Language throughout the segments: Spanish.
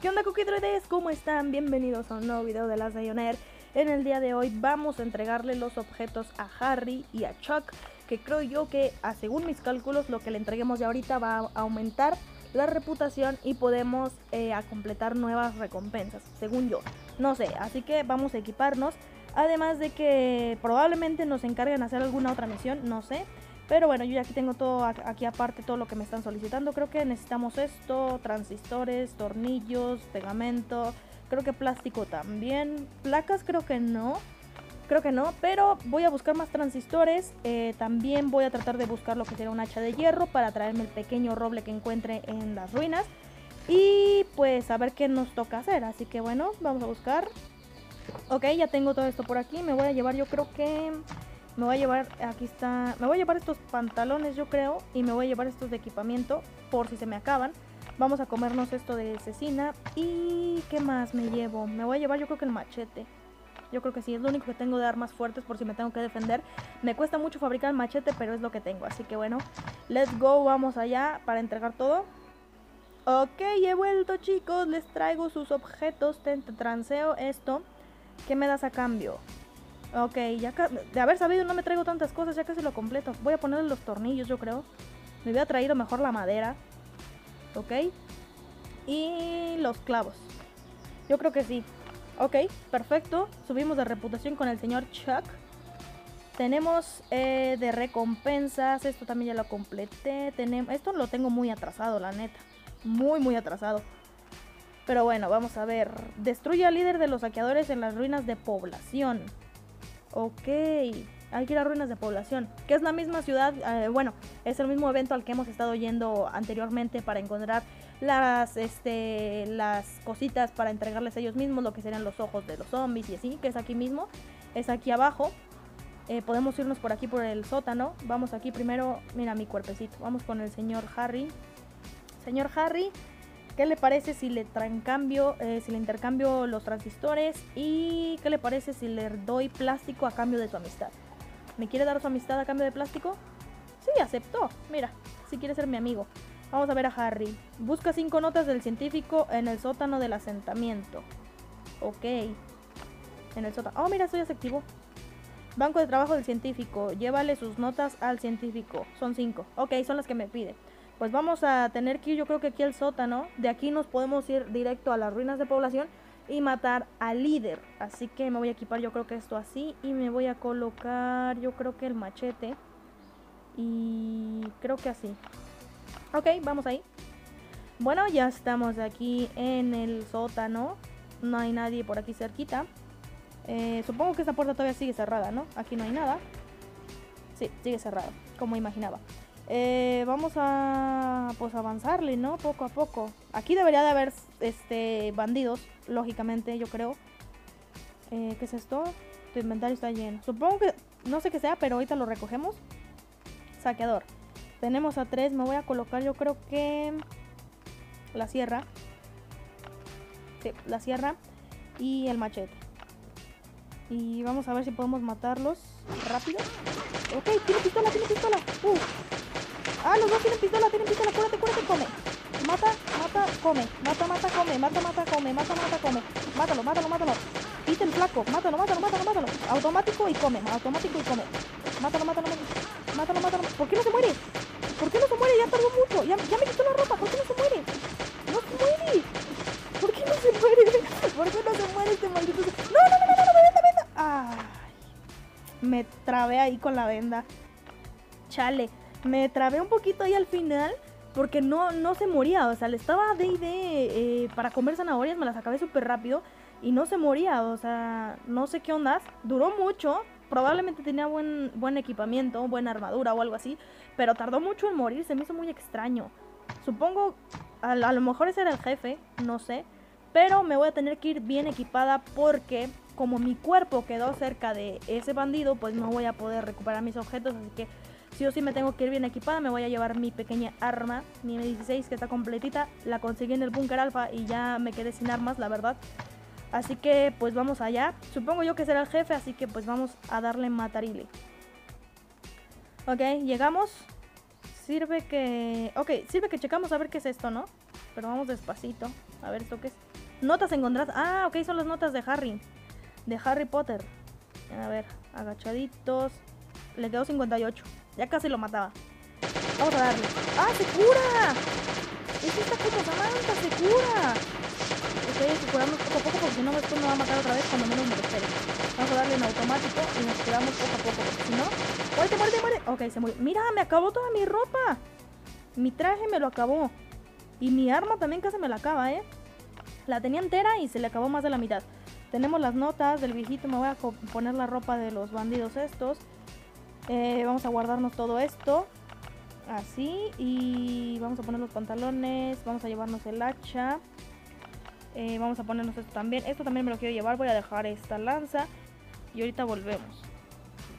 ¿Qué onda Droides? ¿Cómo están? Bienvenidos a un nuevo video de la Zioner. En el día de hoy vamos a entregarle los objetos a Harry y a Chuck, que creo yo que, a según mis cálculos, lo que le entreguemos ya ahorita va a aumentar la reputación y podemos eh, a completar nuevas recompensas, según yo. No sé, así que vamos a equiparnos. Además de que probablemente nos encarguen hacer alguna otra misión, no sé. Pero bueno, yo ya aquí tengo todo aquí aparte, todo lo que me están solicitando. Creo que necesitamos esto, transistores, tornillos, pegamento. Creo que plástico también. Placas creo que no. Creo que no, pero voy a buscar más transistores. Eh, también voy a tratar de buscar lo que será un hacha de hierro para traerme el pequeño roble que encuentre en las ruinas. Y pues a ver qué nos toca hacer. Así que bueno, vamos a buscar. Ok, ya tengo todo esto por aquí. Me voy a llevar yo creo que... Me voy a llevar, aquí está, me voy a llevar estos pantalones yo creo y me voy a llevar estos de equipamiento por si se me acaban. Vamos a comernos esto de cecina y ¿qué más me llevo? Me voy a llevar yo creo que el machete. Yo creo que sí, es lo único que tengo de armas fuertes por si me tengo que defender. Me cuesta mucho fabricar el machete, pero es lo que tengo. Así que bueno, let's go, vamos allá para entregar todo. Ok, he vuelto chicos, les traigo sus objetos. Te transeo esto. ¿Qué me das a cambio? Ok, ya de haber sabido no me traigo tantas cosas, ya casi lo completo. Voy a ponerle los tornillos, yo creo. Me hubiera traído mejor la madera. Ok. Y los clavos. Yo creo que sí. Ok, perfecto. Subimos de reputación con el señor Chuck. Tenemos eh, de recompensas. Esto también ya lo completé. Tenemos, esto lo tengo muy atrasado, la neta. Muy, muy atrasado. Pero bueno, vamos a ver. Destruye al líder de los saqueadores en las ruinas de población. Ok, hay que ir a ruinas de población, que es la misma ciudad, eh, bueno, es el mismo evento al que hemos estado yendo anteriormente para encontrar las, este, las cositas para entregarles a ellos mismos, lo que serían los ojos de los zombies y así, que es aquí mismo, es aquí abajo. Eh, podemos irnos por aquí por el sótano. Vamos aquí primero, mira mi cuerpecito. Vamos con el señor Harry. Señor Harry, ¿Qué le parece si le cambio, eh, si le intercambio los transistores? ¿Y qué le parece si le doy plástico a cambio de su amistad? ¿Me quiere dar su amistad a cambio de plástico? Sí, aceptó. Mira, si quiere ser mi amigo. Vamos a ver a Harry. Busca cinco notas del científico en el sótano del asentamiento. Ok. En el sótano. Oh, mira, esto ya se activó. Banco de trabajo del científico. Llévale sus notas al científico. Son cinco. Ok, son las que me pide pues vamos a tener que ir yo creo que aquí al sótano. De aquí nos podemos ir directo a las ruinas de población y matar al líder. Así que me voy a equipar yo creo que esto así y me voy a colocar yo creo que el machete. Y creo que así. Ok, vamos ahí. Bueno, ya estamos aquí en el sótano. No hay nadie por aquí cerquita. Eh, supongo que esta puerta todavía sigue cerrada, ¿no? Aquí no hay nada. Sí, sigue cerrada, como imaginaba. Eh, vamos a pues avanzarle, ¿no? Poco a poco. Aquí debería de haber este bandidos, lógicamente, yo creo. Eh, ¿Qué es esto? Tu inventario está lleno. Supongo que, no sé qué sea, pero ahorita lo recogemos. Saqueador. Tenemos a tres, me voy a colocar yo creo que la sierra. Sí, la sierra y el machete. Y vamos a ver si podemos matarlos rápido. Ok, tiene pistola, tiene pistola. Uh. Ah, los dos tienen pistola, tienen pistola. Cúrate, cúrate, come. Mata, mata, come. Mata, mata, come. Mata, mata, come. Mata, mata, come. Mátalo, mátalo, mátalo. Pite el flaco. Mátalo, mátalo, mátalo, mátalo. Automático y come. Automático y come. Mátalo, mátalo, mátalo. Mátalo, mátalo. ¿Por qué no se muere? ¿Por qué no se muere? Ya tardó mucho. Ya, ya me quitó la ropa. ¿Por qué no se muere? No se muere. ¿Por qué no se muere? ¿Por qué no se muere este maldito? No, no, no, no, no, venda, venda. Ay. Me trabé ahí con la venda. Chale me trabé un poquito ahí al final porque no, no se moría, o sea, le estaba de y eh, para comer zanahorias, me las acabé súper rápido y no se moría, o sea, no sé qué ondas, duró mucho, probablemente tenía buen, buen equipamiento, buena armadura o algo así, pero tardó mucho en morir, se me hizo muy extraño. Supongo, a lo mejor ese era el jefe, no sé, pero me voy a tener que ir bien equipada porque como mi cuerpo quedó cerca de ese bandido, pues no voy a poder recuperar mis objetos, así que Sí o sí me tengo que ir bien equipada, me voy a llevar mi pequeña arma, mi M16 que está completita. La conseguí en el búnker alfa y ya me quedé sin armas, la verdad. Así que pues vamos allá. Supongo yo que será el jefe, así que pues vamos a darle matarile. Ok, llegamos. Sirve que... Ok, sirve que checamos a ver qué es esto, ¿no? Pero vamos despacito. A ver, ¿esto qué es? Notas encontradas. Ah, ok, son las notas de Harry. De Harry Potter. A ver, agachaditos. Le quedó 58. Ya casi lo mataba. Vamos a darle. ¡Ah, se cura! Es esta como Samantha, se cura. Hay que curarnos poco a poco porque si no después me va a matar otra vez cuando menos me lo espere. Vamos a darle en automático y nos curamos poco a poco porque si no... ¡Muerte, muerte, muere! Ok, se murió. ¡Mira, me acabó toda mi ropa! Mi traje me lo acabó. Y mi arma también casi me la acaba, ¿eh? La tenía entera y se le acabó más de la mitad. Tenemos las notas del viejito. Me voy a poner la ropa de los bandidos estos. Eh, vamos a guardarnos todo esto. Así. Y vamos a poner los pantalones. Vamos a llevarnos el hacha. Eh, vamos a ponernos esto también. Esto también me lo quiero llevar. Voy a dejar esta lanza. Y ahorita volvemos.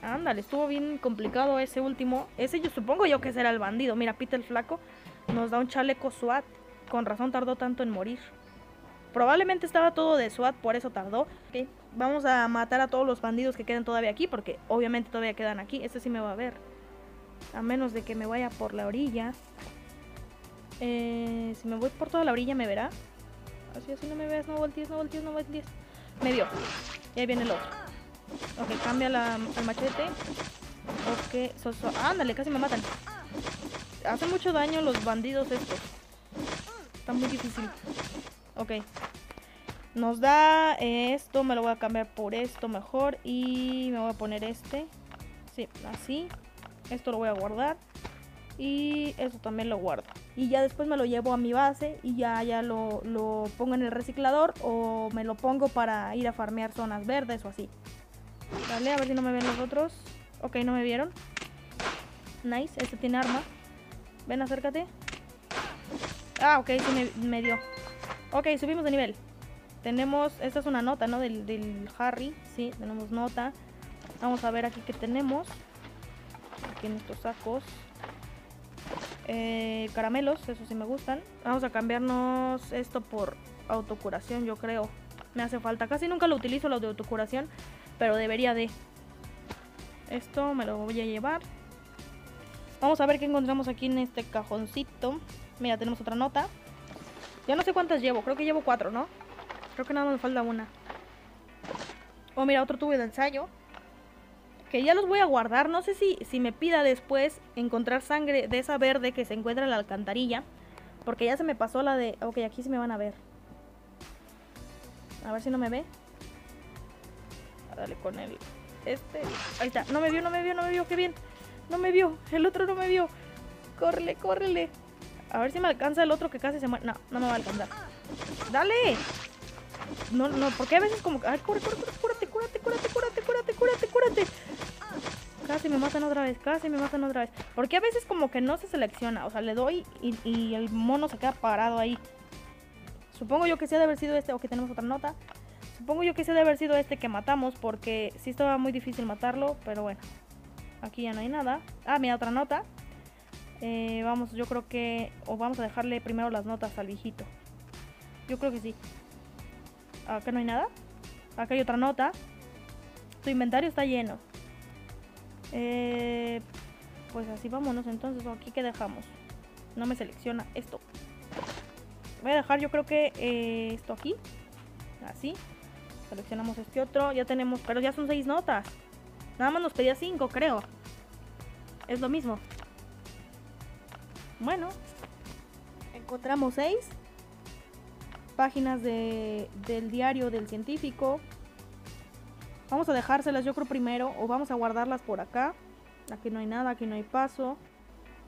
Ándale, estuvo bien complicado ese último. Ese yo supongo yo que será el bandido. Mira, Peter el flaco nos da un chaleco SWAT. Con razón tardó tanto en morir. Probablemente estaba todo de SWAT, por eso tardó. Vamos a matar a todos los bandidos que queden todavía aquí, porque obviamente todavía quedan aquí. Este sí me va a ver. A menos de que me vaya por la orilla. Eh, si me voy por toda la orilla, ¿me verá? Así, así no me ves, no voltees, no voltees, no voltees. Me vio. Y ahí viene el otro. Ok, cambia la, el machete. Ok, so, ándale, casi me matan. Hacen mucho daño los bandidos estos. Está muy difícil. Ok. Nos da esto, me lo voy a cambiar por esto mejor. Y me voy a poner este. Sí, así. Esto lo voy a guardar. Y eso también lo guardo. Y ya después me lo llevo a mi base y ya, ya lo, lo pongo en el reciclador o me lo pongo para ir a farmear zonas verdes o así. Vale, a ver si no me ven los otros. Ok, no me vieron. Nice, este tiene arma. Ven, acércate. Ah, ok, sí me, me dio. Ok, subimos de nivel. Tenemos, esta es una nota, ¿no? Del, Harry, sí, tenemos nota. Vamos a ver aquí qué tenemos. Aquí en estos sacos. Eh, caramelos, eso sí me gustan. Vamos a cambiarnos esto por autocuración, yo creo. Me hace falta. Casi nunca lo utilizo, lo de autocuración. Pero debería de. Esto me lo voy a llevar. Vamos a ver qué encontramos aquí en este cajoncito. Mira, tenemos otra nota. Ya no sé cuántas llevo. Creo que llevo cuatro, ¿no? Creo que nada más me falta una. Oh, mira, otro tubo de ensayo. Que ya los voy a guardar. No sé si, si me pida después encontrar sangre de esa verde que se encuentra en la alcantarilla. Porque ya se me pasó la de... Ok, aquí sí me van a ver. A ver si no me ve. Dale con el... Este... Ahí está. No me vio, no me vio, no me vio. Qué bien. No me vio. El otro no me vio. Córrele, córrele. A ver si me alcanza el otro que casi se muere. No, no me va a alcanzar. ¡Dale! No, no, porque a veces como... ¡Ay, corre! ¡Cúrate, cúrate, cúrate, cúrate, cúrate, cúrate, cúrate! Casi me matan otra vez, casi me matan otra vez. Porque a veces como que no se selecciona. O sea, le doy y, el mono se queda parado ahí. Supongo yo que sí ha de haber sido este. Ok, tenemos otra nota. Supongo yo que sí ha de haber sido este que matamos. Porque sí estaba muy difícil matarlo. Pero bueno. Aquí ya no hay nada. Ah, mira, otra nota. Eh, vamos, yo creo que... O vamos a dejarle primero las notas al viejito. Yo creo que sí. Acá no hay nada. Acá hay otra nota. Tu inventario está lleno. Eh, pues así vámonos entonces. ¿Aquí qué dejamos? No me selecciona esto. Voy a dejar yo creo que eh, esto aquí. Así. Seleccionamos este otro. Ya tenemos... Pero ya son seis notas. Nada más nos pedía cinco, creo. Es lo mismo. Bueno, encontramos seis páginas de, del diario del científico. Vamos a dejárselas yo creo primero o vamos a guardarlas por acá. Aquí no hay nada, aquí no hay paso.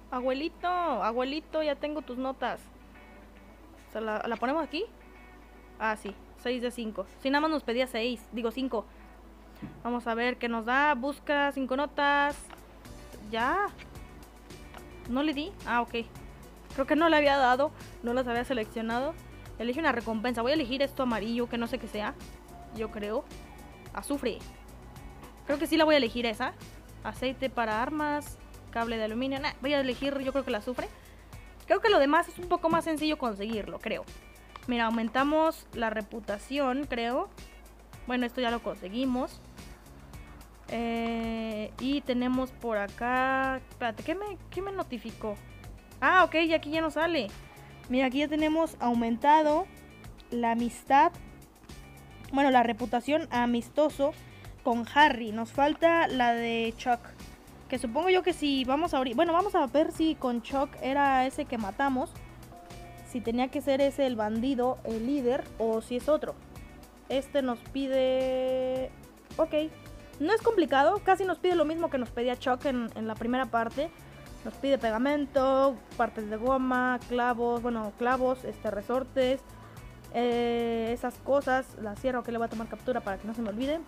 Abuelito, abuelito, ya tengo tus notas. la, la, ponemos aquí? Ah, sí, 6 de 5. Si nada más nos pedía 6, digo 5. Vamos a ver qué nos da. Busca 5 notas. Ya, ¿No le di? Ah, ok. Creo que no le había dado. No las había seleccionado. Elige una recompensa. Voy a elegir esto amarillo, que no sé qué sea. Yo creo. Azufre. Creo que sí la voy a elegir esa. Aceite para armas. Cable de aluminio. voy a elegir yo creo que la azufre. Creo que lo demás es un poco más sencillo conseguirlo, creo. Mira, aumentamos la reputación, creo. Bueno, esto ya lo conseguimos. Eh, y tenemos por acá... Espérate, ¿qué me, ¿qué me notificó? Ah, ok, y aquí ya no sale. Mira, aquí ya tenemos aumentado la amistad, bueno, la reputación amistoso con Harry. Nos falta la de Chuck. Que supongo yo que si vamos a abrir... Bueno, vamos a ver si con Chuck era ese que matamos. Si tenía que ser ese el bandido, el líder, o si es otro. Este nos pide... Ok. No es complicado, casi nos pide lo mismo que nos pedía Chuck en, en la primera parte. Nos pide pegamento, partes de goma, clavos, bueno, clavos, este, resortes, eh, esas cosas. La cierro que le voy a tomar captura para que no se me olvide.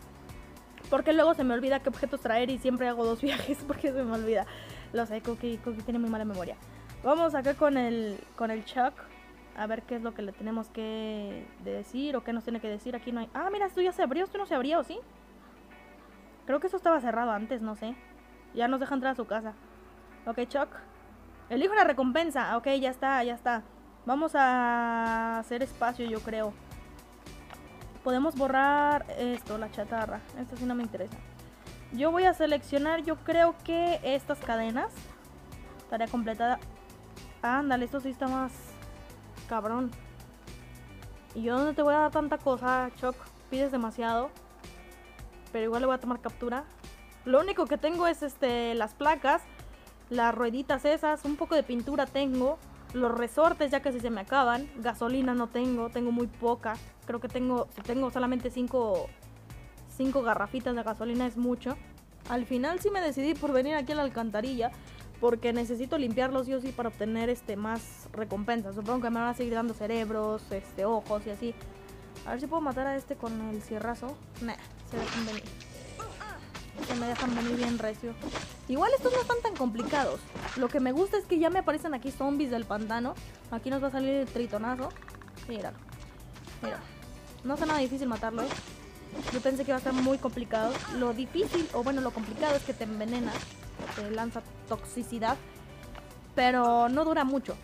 Porque luego se me olvida qué objetos traer y siempre hago dos viajes porque se me olvida. Lo sé, Cookie, Cookie tiene muy mala memoria. Vamos acá con el, con el Chuck. A ver qué es lo que le tenemos que decir o qué nos tiene que decir. Aquí no hay... Ah, mira, esto ya se abrió. Esto no se abrió, ¿sí? Creo que eso estaba cerrado antes, no sé. Ya nos deja entrar a su casa. Ok, Chuck. Elijo la recompensa. Ok, ya está, ya está. Vamos a hacer espacio, yo creo. Podemos borrar esto, la chatarra. Esto sí no me interesa. Yo voy a seleccionar, yo creo que estas cadenas. Tarea completada. Ándale, esto sí está más cabrón. ¿Y yo dónde te voy a dar tanta cosa, Choc? Pides demasiado. Pero igual le voy a tomar captura. Lo único que tengo es este las placas, las rueditas esas, un poco de pintura tengo. Los resortes ya casi se me acaban. Gasolina no tengo, tengo muy poca. Creo que tengo, tengo solamente 5 cinco, garrafitas de gasolina es mucho. Al final sí me decidí por venir aquí a la alcantarilla. Porque necesito limpiarlos sí o sí para obtener este más recompensas. Supongo que me van a seguir dando cerebros, este, ojos y así. A ver si puedo matar a este con el cierrazo. Nah, se dejan venir. Se me dejan venir bien recio. Igual estos no están tan complicados. Lo que me gusta es que ya me aparecen aquí zombies del pantano. Aquí nos va a salir el tritonazo. Míralo. Mira. No es nada difícil matarlo. Yo pensé que iba a estar muy complicado. Lo difícil, o bueno, lo complicado es que te envenena. Te lanza toxicidad. Pero no dura mucho.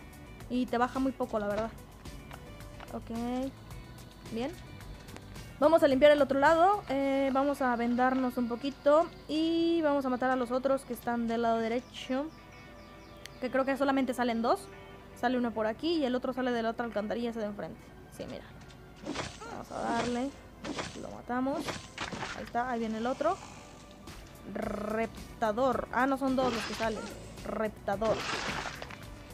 Y te baja muy poco, la verdad. Ok. Bien. Vamos a limpiar el otro lado. Eh, vamos a vendarnos un poquito. Y vamos a matar a los otros que están del lado derecho. Que creo que solamente salen dos. Sale uno por aquí y el otro sale de la otra alcantarilla ese de enfrente. Sí, mira. Vamos a darle. Lo matamos. Ahí está, ahí viene el otro. Reptador. Ah, no son dos los que salen. Reptador.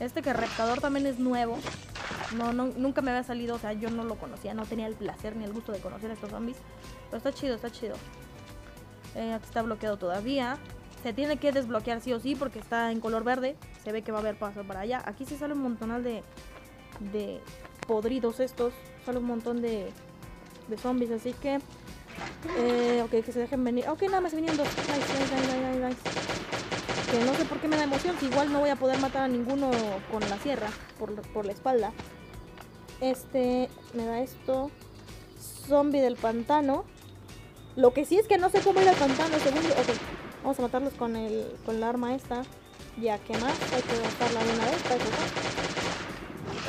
Este que Reptador también es nuevo. No, no, nunca me había salido, o sea, yo no lo conocía, no tenía el placer ni el gusto de conocer a estos zombies. Pero está chido, está chido. Eh, aquí está bloqueado todavía. Se tiene que desbloquear sí o sí porque está en color verde. Se ve que va a haber paso para allá. Aquí sí sale un montonal de, de podridos estos. Sale un montón de, de zombies, así que... Eh, ok, que se dejen venir. Ok, nada más vinieron dos. Nice, nice, nice, Que no sé por qué me da emoción. Si igual no voy a poder matar a ninguno con la sierra. Por, por la espalda. Este, me da esto. Zombie del pantano. Lo que sí es que no sé cómo ir al pantano, según Ok, vamos a matarlos con el con la arma esta. Ya, ¿qué más? Hay que gastarla de una vez.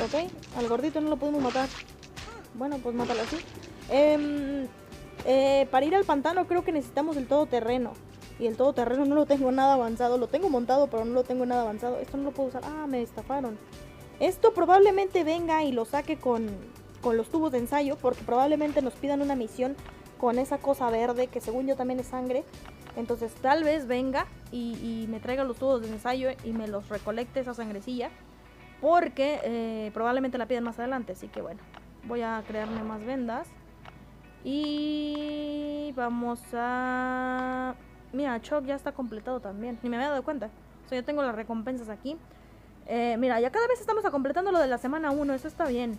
Ok, al gordito no lo podemos matar. Bueno, pues mátalo así. Eh, eh, para ir al pantano creo que necesitamos el todoterreno. Y el todoterreno no lo tengo nada avanzado. Lo tengo montado, pero no lo tengo nada avanzado. Esto no lo puedo usar. Ah, me estafaron. Esto probablemente venga y lo saque con, con los tubos de ensayo, porque probablemente nos pidan una misión con esa cosa verde, que según yo también es sangre. Entonces tal vez venga y, me traiga los tubos de ensayo y me los recolecte esa sangrecilla. Porque eh, probablemente la piden más adelante. Así que bueno, voy a crearme más vendas. Y vamos a... Mira, Choc ya está completado también. Ni me había dado cuenta. O sea, yo tengo las recompensas aquí. Eh, mira, ya cada vez estamos completando lo de la semana 1. Eso está bien.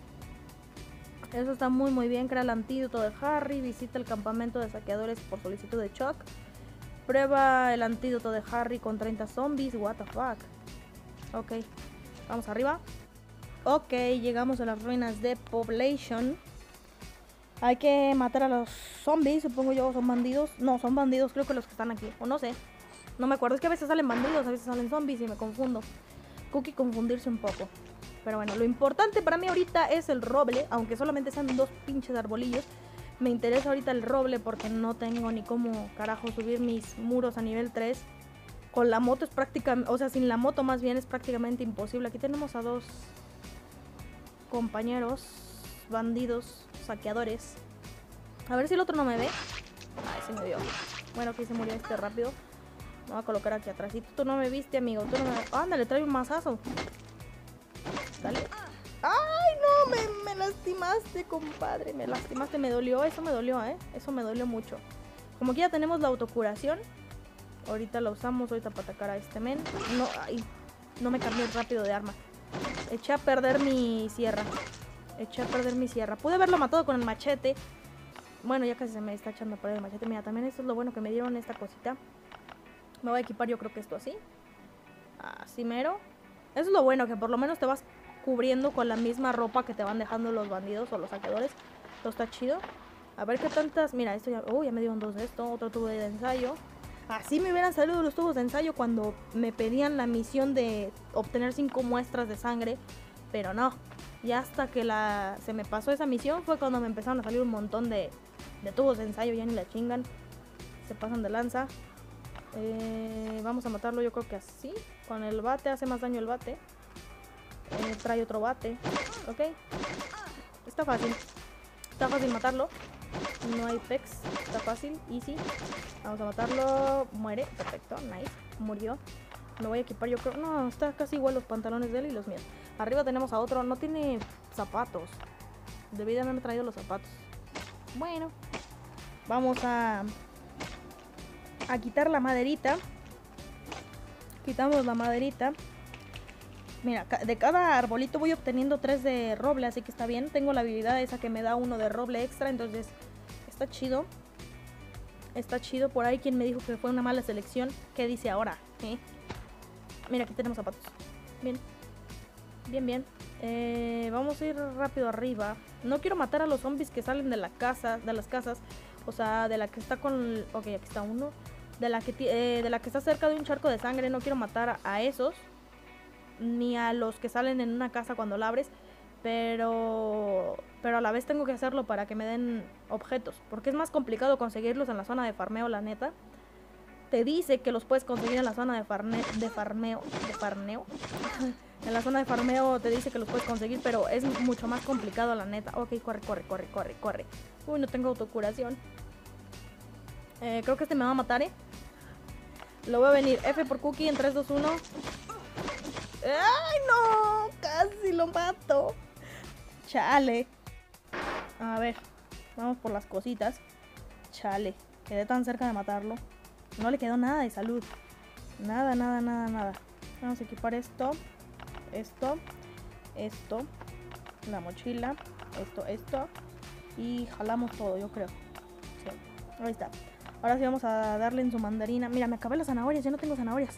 Eso está muy muy bien. Crea el antídoto de Harry. Visita el campamento de saqueadores por solicitud de Chuck. Prueba el antídoto de Harry con 30 zombies. What the fuck. Ok. Vamos arriba. Ok, llegamos a las ruinas de Population. Hay que matar a los zombies, supongo yo, son bandidos. No, son bandidos, creo que los que están aquí. O no sé. No me acuerdo. Es que a veces salen bandidos, a veces salen zombies y me confundo. Cookie confundirse un poco. Pero bueno, lo importante para mí ahorita es el roble, aunque solamente sean dos pinches arbolillos. Me interesa ahorita el roble porque no tengo ni cómo carajo subir mis muros a nivel 3. Con la moto es prácticamente, o sea, sin la moto más bien es prácticamente imposible. Aquí tenemos a dos compañeros bandidos. saqueadores. A ver si el otro no me ve. Ay, se me dio. Bueno, aquí se murió este rápido. Me voy a colocar aquí atrás. Tú no me viste, amigo. Tú no me... Ándale, trae un mazazo. Dale. ¡Ay, no! Me, me lastimaste, compadre. Me lastimaste. Me dolió. Eso me dolió, ¿eh? Eso me dolió mucho. Como que ya tenemos la autocuración. Ahorita la usamos. Ahorita para atacar a este men. No, ay, no me cambié rápido de arma. Eché a perder mi sierra. Eché a perder mi sierra. Pude haberlo matado con el machete. Bueno, ya casi se me está echando a perder el machete. Mira, también esto es lo bueno que me dieron esta cosita. Me voy a equipar yo creo que esto así. Así mero. Eso es lo bueno, que por lo menos te vas cubriendo con la misma ropa que te van dejando los bandidos o los saqueadores. Esto está chido. A ver qué tantas... Mira, esto ya... Uy, ya me dieron dos de esto. Otro tubo de ensayo. Así me hubieran salido los tubos de ensayo cuando me pedían la misión de obtener cinco muestras de sangre. Pero no. Y hasta que la se me pasó esa misión fue cuando me empezaron a salir un montón de, de tubos de ensayo. Ya ni la chingan. Se pasan de lanza. Eh, vamos a matarlo yo creo que así. Con el bate hace más daño el bate. Eh, trae otro bate. Ok. Está fácil. Está fácil matarlo. No hay pex. Está fácil. Easy. Vamos a matarlo. Muere. Perfecto. Nice. Murió. Me voy a equipar yo creo. No, está casi igual los pantalones de él y los míos. Arriba tenemos a otro. No tiene zapatos. Debí de haberme traído los zapatos. Bueno. Vamos a... A quitar la maderita. Quitamos la maderita. Mira, de cada arbolito voy obteniendo tres de roble, así que está bien. Tengo la habilidad esa que me da uno de roble extra, entonces está chido. Está chido. Por ahí quien me dijo que fue una mala selección. ¿Qué dice ahora? ¿Eh? Mira, aquí tenemos zapatos. Bien. Bien, bien. Eh, vamos a ir rápido arriba. No quiero matar a los zombies que salen de la casa, de las casas. O sea, de la que está con... Ok, aquí está uno. De la que, eh, de la que está cerca de un charco de sangre. No quiero matar a esos ni a los que salen en una casa cuando la abres, pero pero a la vez tengo que hacerlo para que me den objetos, porque es más complicado conseguirlos en la zona de farmeo, la neta. Te dice que los puedes conseguir en la zona de, farne de farmeo, de farmeo. en la zona de farmeo te dice que los puedes conseguir, pero es mucho más complicado, la neta. Ok, corre, corre, corre, corre, corre. Uy, no tengo autocuración. Eh, creo que este me va a matar, ¿eh? Lo voy a venir. F por cookie en 3, 2, 1. ¡Ay, no! Casi lo mato. Chale. A ver, vamos por las cositas. Chale, quedé tan cerca de matarlo. No le quedó nada de salud. Nada, nada, nada, nada. Vamos a equipar esto. Esto. Esto. La mochila. Esto, esto. Y jalamos todo, yo creo. Sí. Ahí está. Ahora sí vamos a darle en su mandarina. Mira, me acabé las zanahorias. Ya no tengo zanahorias.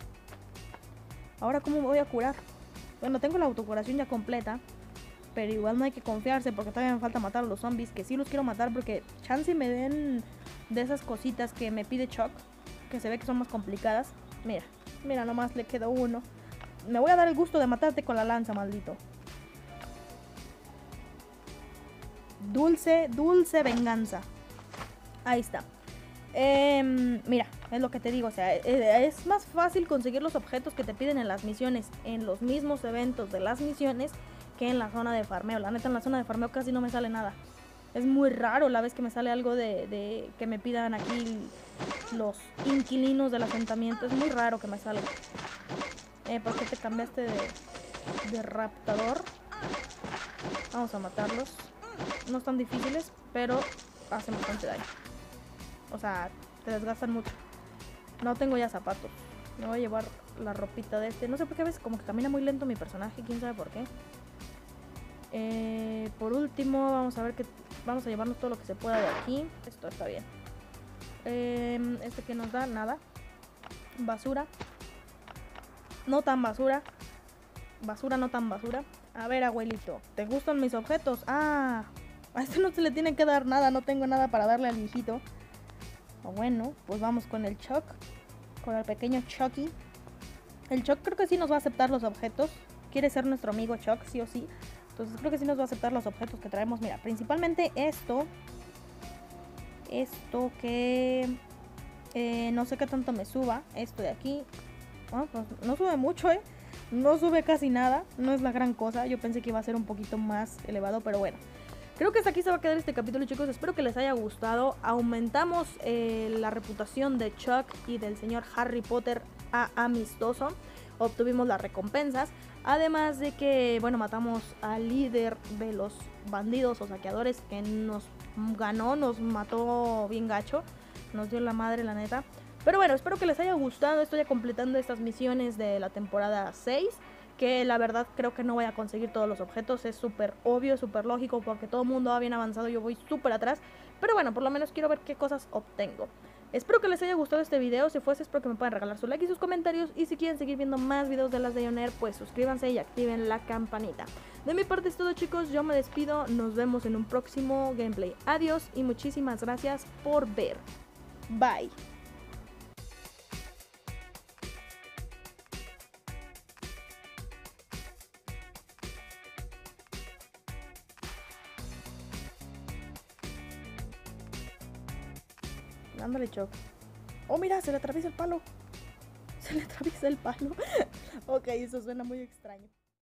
Ahora, ¿cómo me voy a curar? Bueno, tengo la autocuración ya completa. Pero igual no hay que confiarse porque todavía me falta matar a los zombies. Que sí los quiero matar porque chance me den de esas cositas que me pide Chuck. Que se ve que son más complicadas. Mira, mira, nomás le quedó uno. Me voy a dar el gusto de matarte con la lanza, maldito. Dulce, dulce venganza. Ahí está. Eh, mira, es lo que te digo, o sea, e, es más fácil conseguir los objetos que te piden en las misiones, en los mismos eventos de las misiones, que en la zona de farmeo. La neta, en la zona de farmeo casi no me sale nada. Es muy raro la vez que me sale algo de, de que me pidan aquí los inquilinos del asentamiento. Es muy raro que me salga. Eh, ¿Por qué te cambiaste de, de raptador? Vamos a matarlos. No están difíciles, pero hacen bastante daño. O sea, te desgastan mucho. No tengo ya zapatos. Me voy a llevar la ropita de este. No sé por qué a veces como que camina muy lento mi personaje. Quién sabe por qué. Eh, por último, vamos a ver que vamos a llevarnos todo lo que se pueda de aquí. Esto está bien. Eh, este que nos da nada. Basura. No tan basura. Basura, no tan basura. A ver, abuelito, ¿te gustan mis objetos? Ah, a este no se le tiene que dar nada. No tengo nada para darle al viejito. Bueno, pues vamos con el Chuck. Con el pequeño Chucky. El Chuck creo que sí nos va a aceptar los objetos. Quiere ser nuestro amigo Chuck, sí o sí. Entonces creo que sí nos va a aceptar los objetos que traemos. Mira, principalmente esto. Esto que... Eh, no sé qué tanto me suba. Esto de aquí. Ah, pues no sube mucho, ¿eh? No sube casi nada. No es la gran cosa. Yo pensé que iba a ser un poquito más elevado, pero bueno. Creo que hasta aquí se va a quedar este capítulo, chicos. Espero que les haya gustado. Aumentamos eh, la reputación de Chuck y del señor Harry Potter a amistoso. Obtuvimos las recompensas. Además de que, bueno, matamos al líder de los bandidos o saqueadores que nos ganó, nos mató bien gacho. Nos dio la madre, la neta. Pero bueno, espero que les haya gustado. Estoy completando estas misiones de la temporada 6 que la verdad creo que no voy a conseguir todos los objetos. Es súper obvio, súper lógico, porque todo el mundo va bien avanzado, yo voy súper atrás. Pero bueno, por lo menos quiero ver qué cosas obtengo. Espero que les haya gustado este video, si fuese espero que me puedan regalar su like y sus comentarios y si quieren seguir viendo más videos de las de Ioner, pues suscríbanse y activen la campanita. De mi parte es todo chicos, yo me despido, nos vemos en un próximo gameplay. Adiós y muchísimas gracias por ver. Bye. Ándale, Choc. Oh, mira, se le atraviesa el palo. Se le atraviesa el palo. ok, eso suena muy extraño.